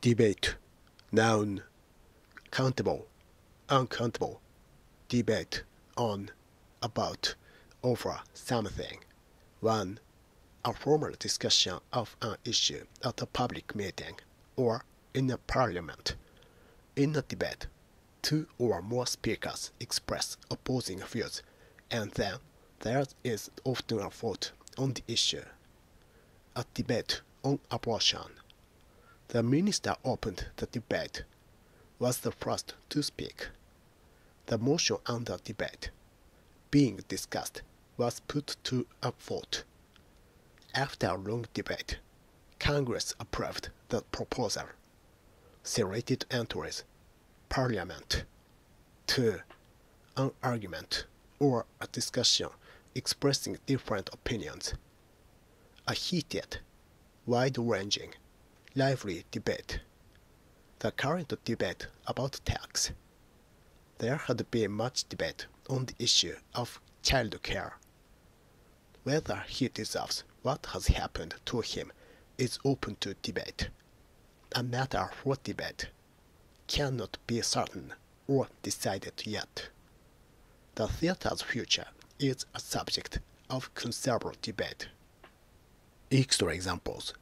Debate. Noun. Countable. Uncountable. Debate on, about, over something. 1. A formal discussion of an issue at a public meeting or in a parliament. In a debate, two or more speakers express opposing views, and then there is often a vote on the issue. A debate on abortion. The minister opened the debate, was the first to speak. The motion under debate, being discussed, was put to a vote. After a long debate, Congress approved the proposal. Serrated entries Parliament 2. An argument or a discussion expressing different opinions. A heated, wide ranging, lively debate. The current debate about tax. There had been much debate on the issue of child care. Whether he deserves what has happened to him is open to debate. A matter for debate cannot be certain or decided yet. The theater's future is a subject of considerable debate. Extra examples.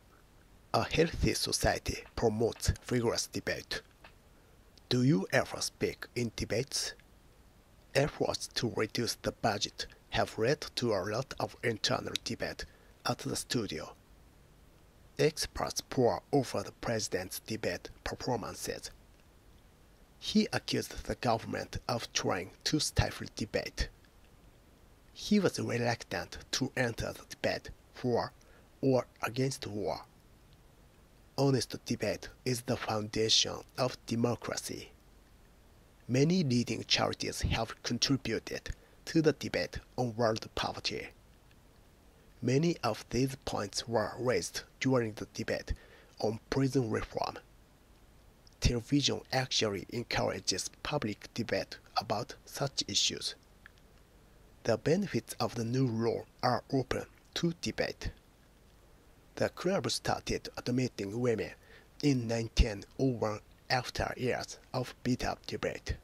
A healthy society promotes vigorous debate. Do you ever speak in debates? Efforts to reduce the budget have led to a lot of internal debate at the studio. Experts pore over the president's debate performances he accused the government of trying to stifle debate. He was reluctant to enter the debate for or against war. Honest debate is the foundation of democracy. Many leading charities have contributed to the debate on world poverty. Many of these points were raised during the debate on prison reform television actually encourages public debate about such issues. The benefits of the new law are open to debate. The club started admitting women in 1901 after years of bitter debate.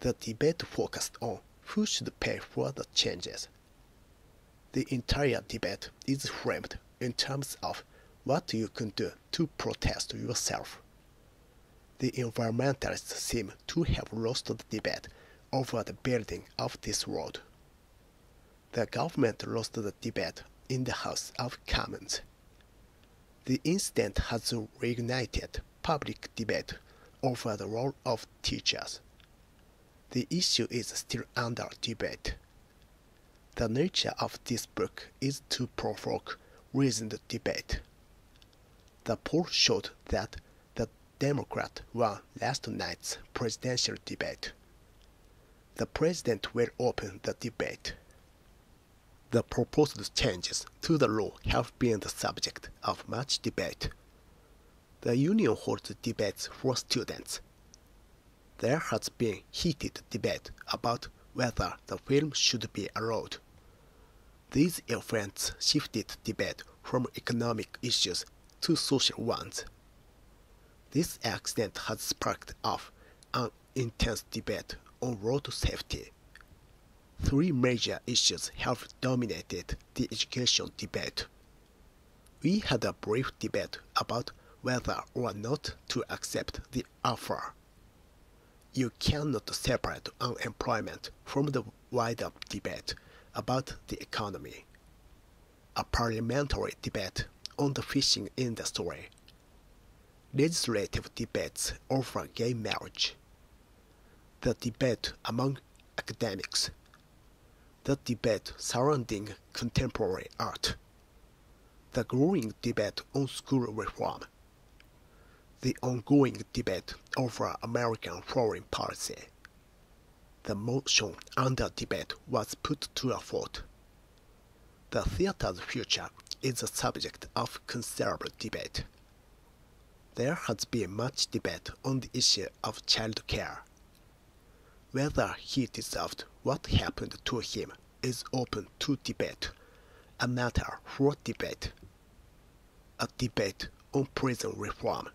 The debate focused on who should pay for the changes. The entire debate is framed in terms of what you can do to protest yourself the environmentalists seem to have lost the debate over the building of this road. The government lost the debate in the House of Commons. The incident has reignited public debate over the role of teachers. The issue is still under debate. The nature of this book is to provoke reasoned debate. The poll showed that the Democrat won last night's presidential debate. The president will open the debate. The proposed changes to the law have been the subject of much debate. The union holds debates for students. There has been heated debate about whether the film should be allowed. These events shifted debate from economic issues to social ones. This accident has sparked off an intense debate on road safety. Three major issues have dominated the education debate. We had a brief debate about whether or not to accept the offer. You cannot separate unemployment from the wider debate about the economy. A parliamentary debate on the fishing industry legislative debates over gay marriage, the debate among academics, the debate surrounding contemporary art, the growing debate on school reform, the ongoing debate over American foreign policy. The motion under debate was put to a vote. The theater's future is a subject of considerable debate. There has been much debate on the issue of child care. Whether he deserved what happened to him is open to debate, a matter for debate. A debate on prison reform